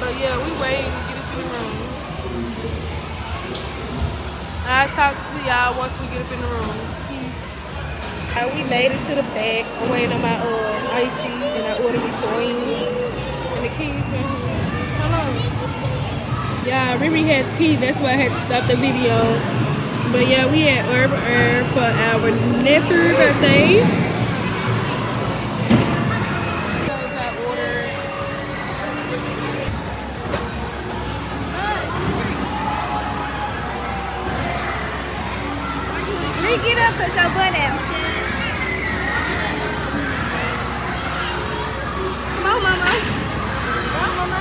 So yeah, we waiting to get up in the room. I'll talk to y'all once we get up in the room. Peace. Right, we made it to the back. I'm waiting on my uh, icy and I ordered me some wings. And the keys right here. Hold on. Yeah, Riri had to pee. That's why I had to stop the video. But yeah, we had Herb Herb for our nephew birthday. Because your butt out. Come on, mama. On, mama.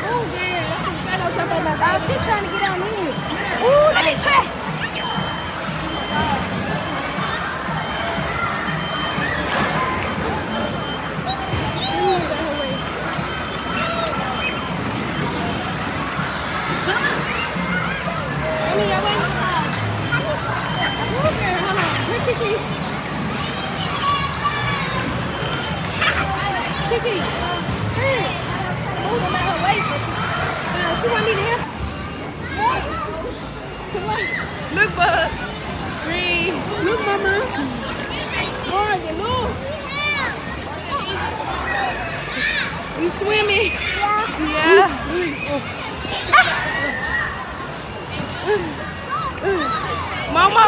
Go, girl. Oh, she's trying to get on in. Ooh, let me try. Kiki. Kiki. Hey. Move them out her way. But she, uh, she want me to help. Come on. Look, Bud. Three. Look, Mama. Morgan, move. You swimming? Yeah. Yeah. Mama.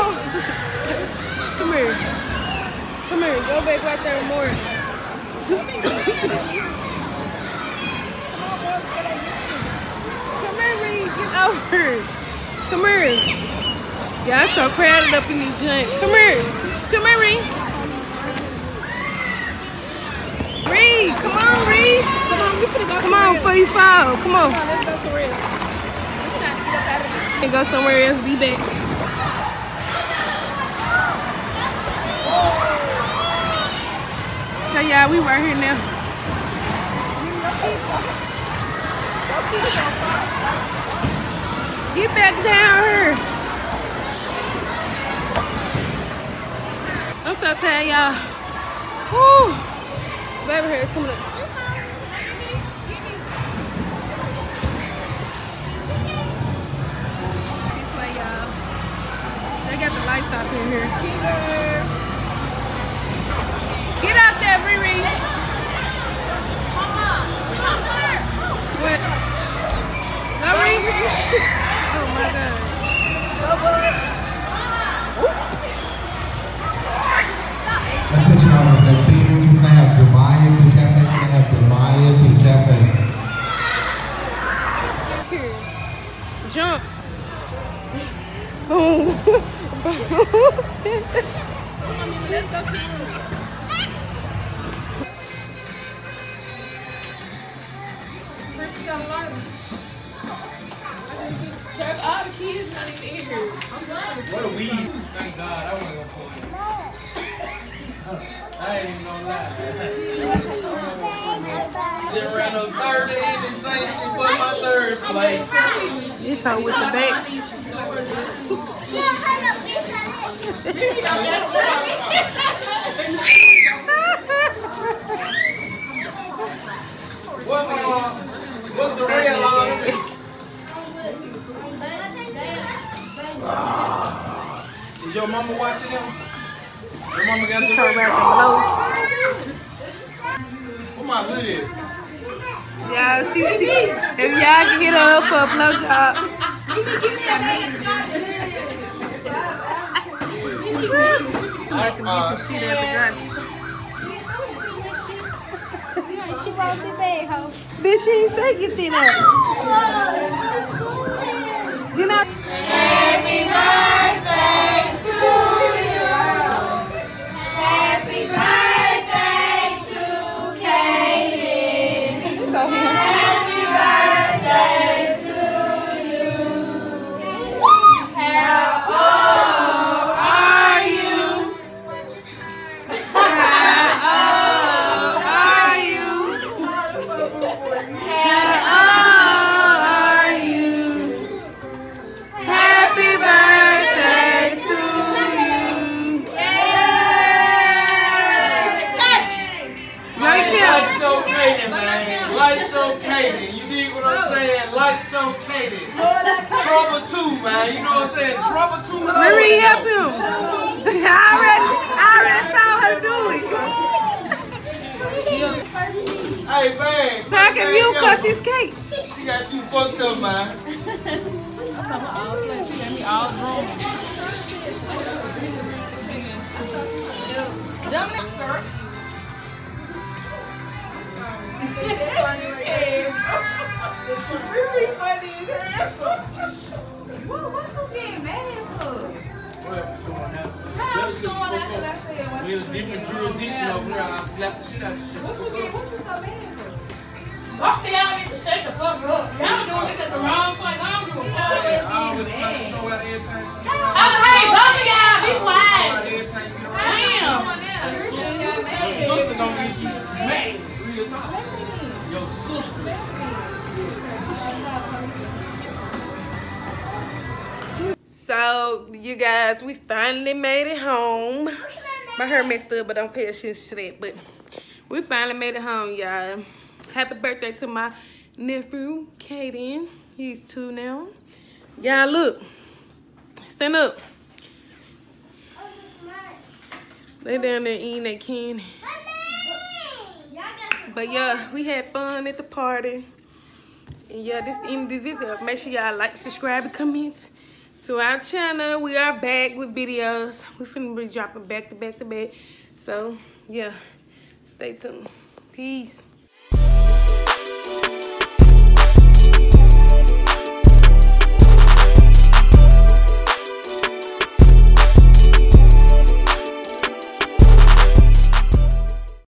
Come here. Come here. Go back right there more. Come here, Reed. Get over. Come here. Y'all so crowded up in these joints. Come here. Come here, Reed come on, Reed. Come on, we finna go Come on, before you fall. Come on. Come on, let's go somewhere else. Let's not get up out of this shit. Go somewhere else. Be back. Oh. Okay, y'all, we right here now. Get back down here. I'm so tired, y'all. Woo! Baby hair is coming up. The in here. Get out there, Riri. What? Go, Riri. Oh, my God. Attention all of the team. Can I have Demaya to the cafe? Can I have Demaya to the cafe? Jump. Let's go, all the kids not even here. What a weed. Thank God. I going to pull it. I ain't even gonna lie. Just ran up third and the same shit for my third place. This hoe with the back. What, uh, what's the real on Is your mama watching them? Your mama got some Turn back and What my hood is? Y'all, she see. If y'all can hit her up for a blowjob. Uh, she the bag. Bitch, she ain't say get. You know. Now, you know what I'm saying? Trouble too low. Marie, help him. I already, I already told her to do it. Hey, man. So how can you cut this cake? She got you fucked up, man. We in a different jurisdiction over here. I slapped the shit out of shit. Both of y'all need to shut the fuck up. Y'all doing this at the wrong place. I don't give a fuck. I always try to show out every time she get hey, both of y'all, be quiet. Every time you get around. Damn. Your sister gonna get you smacked. Real talk. Your sister. So you guys, we finally made it home. My hair messed up, but don't pay attention to that. But we finally made it home, y'all. Happy birthday to my nephew, Kaden. He's two now. Y'all look. Stand up. They down there eating that candy. But yeah, we had fun at the party. And yeah, this end of this video. Make sure y'all like, subscribe, and comment to our channel. We are back with videos. We're finna be dropping back to back to back. So yeah, stay tuned. Peace.